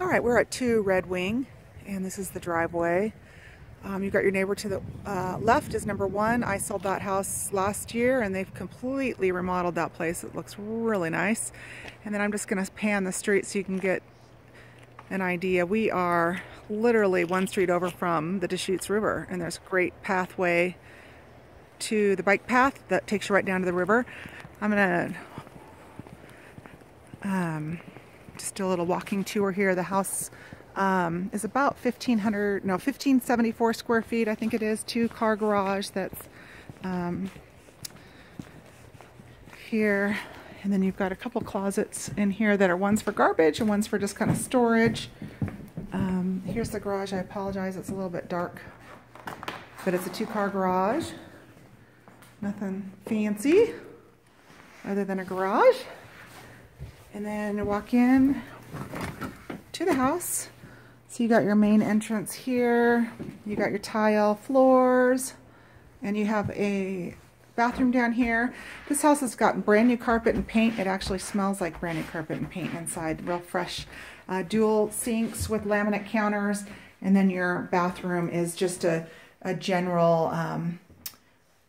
All right, we're at 2 Red Wing, and this is the driveway. Um, you've got your neighbor to the uh, left is number one. I sold that house last year, and they've completely remodeled that place. It looks really nice. And then I'm just going to pan the street so you can get an idea. We are literally one street over from the Deschutes River, and there's a great pathway to the bike path that takes you right down to the river. I'm going to um, just a little walking tour here. The house um, is about 1,500, no, 1,574 square feet, I think it is. Two car garage that's um, here. And then you've got a couple closets in here that are ones for garbage and ones for just kind of storage. Um, here's the garage. I apologize, it's a little bit dark, but it's a two car garage. Nothing fancy other than a garage. And then walk in to the house. So you got your main entrance here. You got your tile floors. And you have a bathroom down here. This house has got brand new carpet and paint. It actually smells like brand new carpet and paint inside. Real fresh. Uh, dual sinks with laminate counters. And then your bathroom is just a, a general um,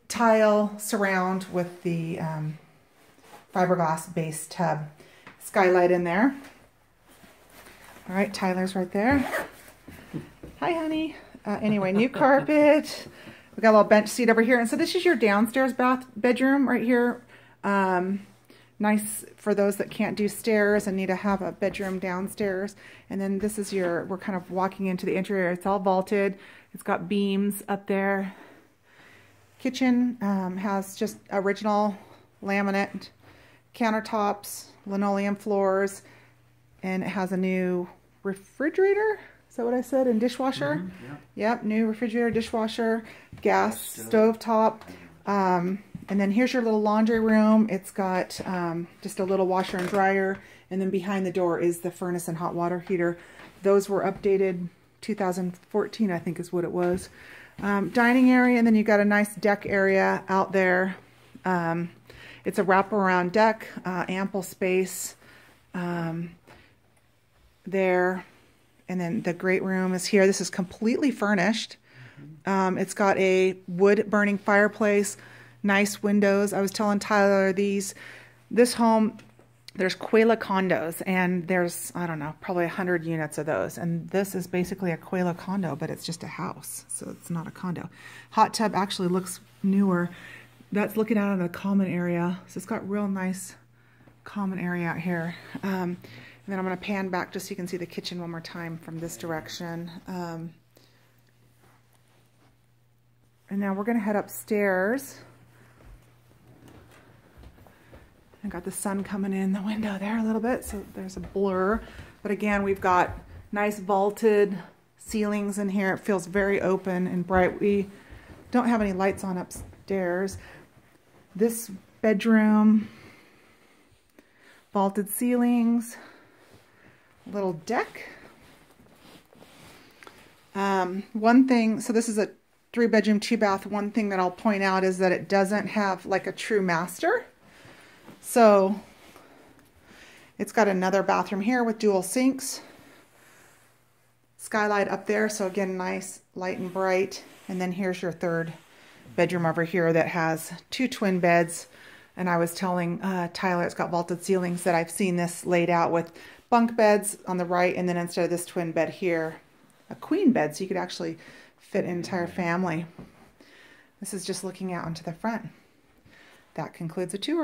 tile surround with the um, fiberglass base tub skylight in there. All right, Tyler's right there. Hi, honey. Uh, anyway, new carpet. We got a little bench seat over here. And so this is your downstairs bath bedroom right here. Um, nice for those that can't do stairs and need to have a bedroom downstairs. And then this is your, we're kind of walking into the interior. It's all vaulted. It's got beams up there. Kitchen um, has just original laminate countertops, linoleum floors, and it has a new refrigerator. Is that what I said? And dishwasher? Mm -hmm, yeah. Yep, new refrigerator, dishwasher, gas, stove top. Um, and then here's your little laundry room. It's got um, just a little washer and dryer. And then behind the door is the furnace and hot water heater. Those were updated 2014, I think is what it was. Um, dining area, and then you've got a nice deck area out there. Um, it's a wraparound deck, uh, ample space um, there. And then the great room is here. This is completely furnished. Um, it's got a wood burning fireplace, nice windows. I was telling Tyler these, this home, there's Quelah condos and there's, I don't know, probably a hundred units of those. And this is basically a Quelah condo, but it's just a house. So it's not a condo. Hot tub actually looks newer. That's looking out on the common area. So it's got real nice common area out here. Um, and then I'm going to pan back just so you can see the kitchen one more time from this direction. Um, and now we're going to head upstairs. I got the sun coming in the window there a little bit, so there's a blur. But again, we've got nice vaulted ceilings in here. It feels very open and bright. We don't have any lights on upstairs. This bedroom, vaulted ceilings, little deck. Um, one thing, so this is a three bedroom, two bath. One thing that I'll point out is that it doesn't have like a true master. So it's got another bathroom here with dual sinks. Skylight up there, so again, nice, light and bright. And then here's your third bedroom over here that has two twin beds. And I was telling uh, Tyler it's got vaulted ceilings that I've seen this laid out with bunk beds on the right and then instead of this twin bed here, a queen bed so you could actually fit an entire family. This is just looking out onto the front. That concludes the tour.